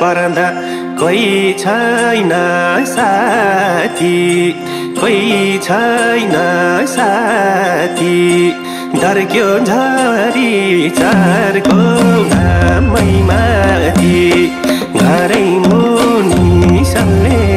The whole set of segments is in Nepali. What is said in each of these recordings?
पर्दा कोही छैन साथी। कोही छैन साथी। डर्क्यो झरी चारको घामै माथि घरै मुनि सल्ले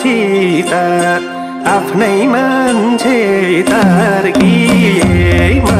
मान्छे त आफ्नै मान्छे तार कि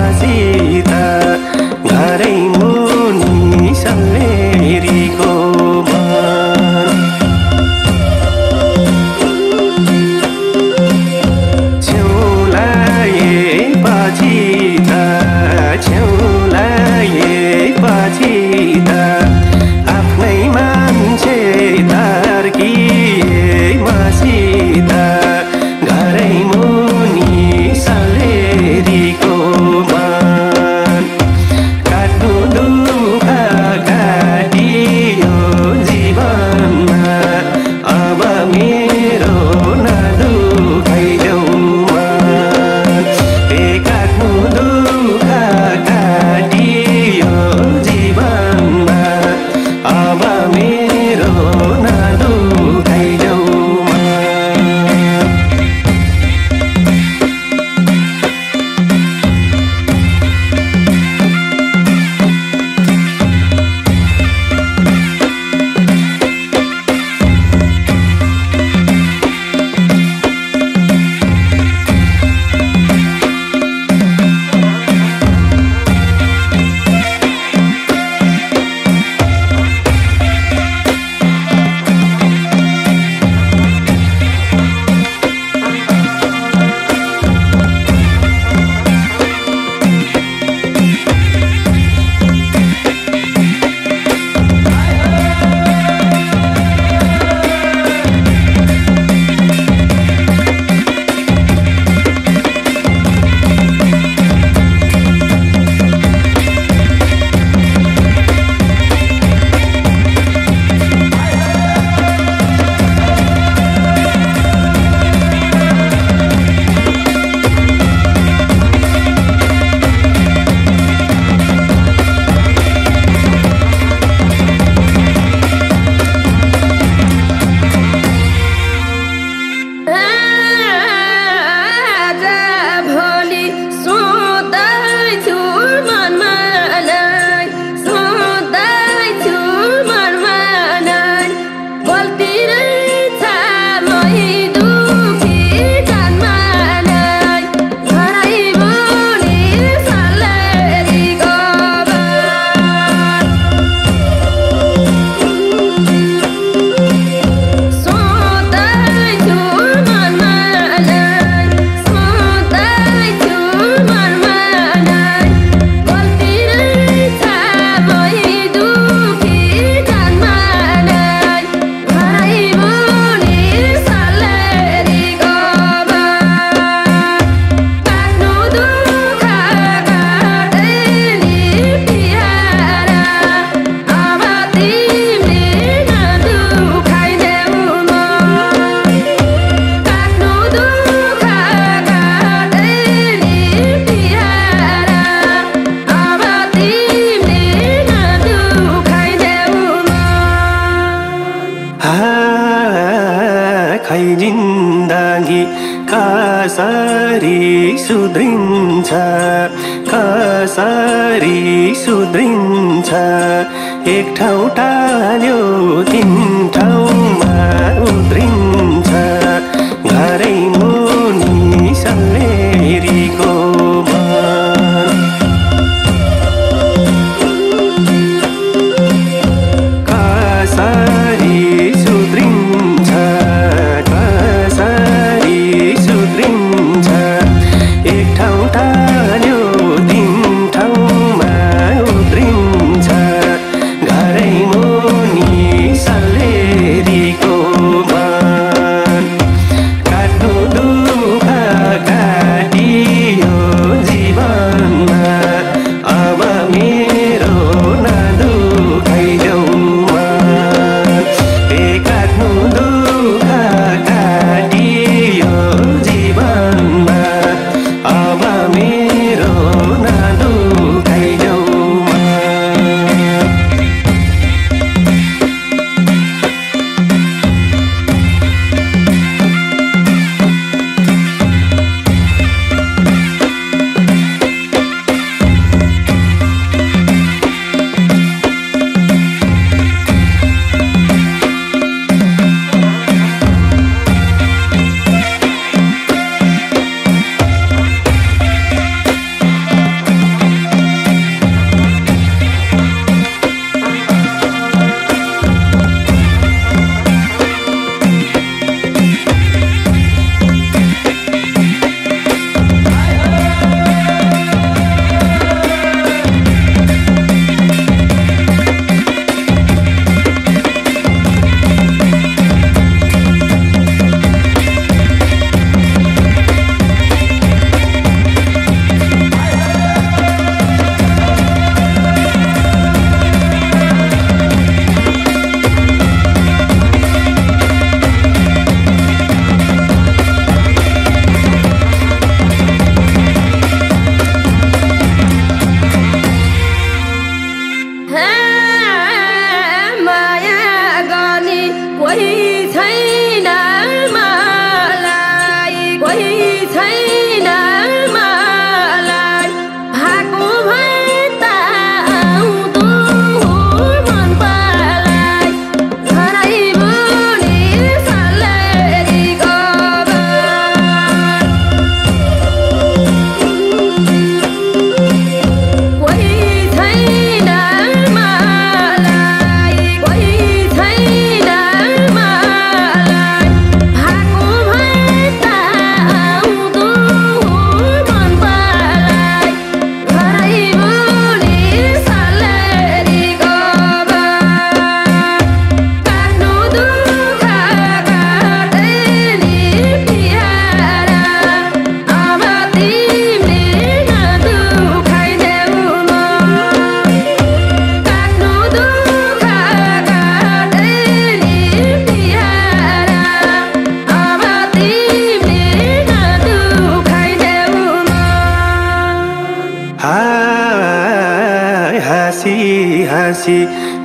सुध्रिन्छ एक ठाउँ हाँसी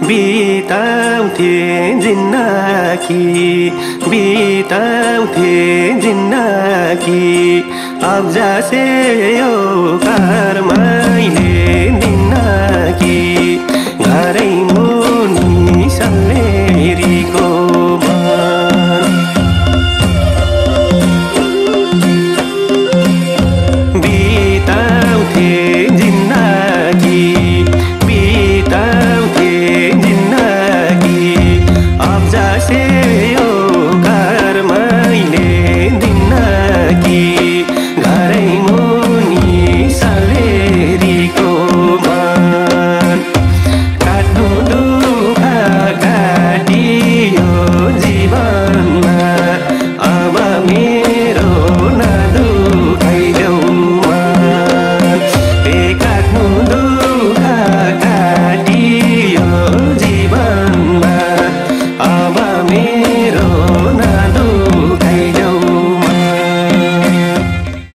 बिताउँथे जिन्दगी बिताउँथे जिन्दगी अब जासे यो घर मैले दिन्नगी घरै मुनि सल्ले